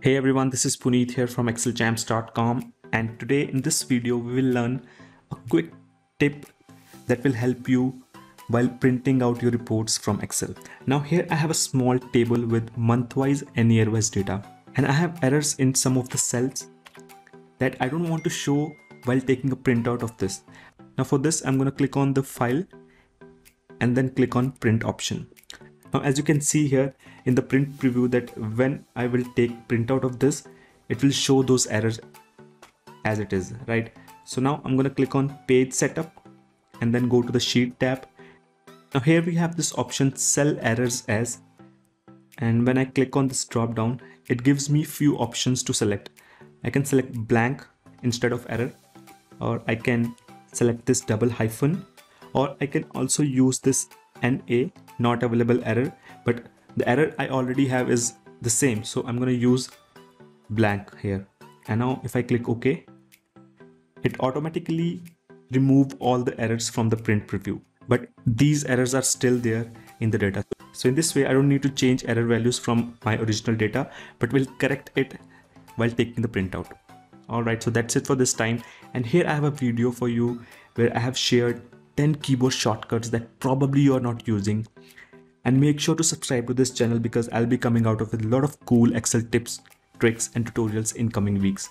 Hey everyone, this is Puneet here from excelchamps.com and today in this video we will learn a quick tip that will help you while printing out your reports from Excel. Now here I have a small table with month-wise and year-wise data and I have errors in some of the cells that I don't want to show while taking a printout of this. Now for this I'm going to click on the file and then click on print option. Now as you can see here in the print preview that when I will take printout of this, it will show those errors as it is, right? So now I'm gonna click on page setup and then go to the sheet tab. Now here we have this option cell errors as and when I click on this drop down, it gives me few options to select. I can select blank instead of error or I can select this double hyphen or I can also use this NA not available error but the error I already have is the same. So I'm going to use blank here. And now if I click OK it automatically remove all the errors from the print preview. But these errors are still there in the data. So in this way I don't need to change error values from my original data but will correct it while taking the printout. Alright so that's it for this time. And here I have a video for you where I have shared 10 keyboard shortcuts that probably you are not using and make sure to subscribe to this channel because I'll be coming out with a lot of cool Excel tips, tricks and tutorials in coming weeks.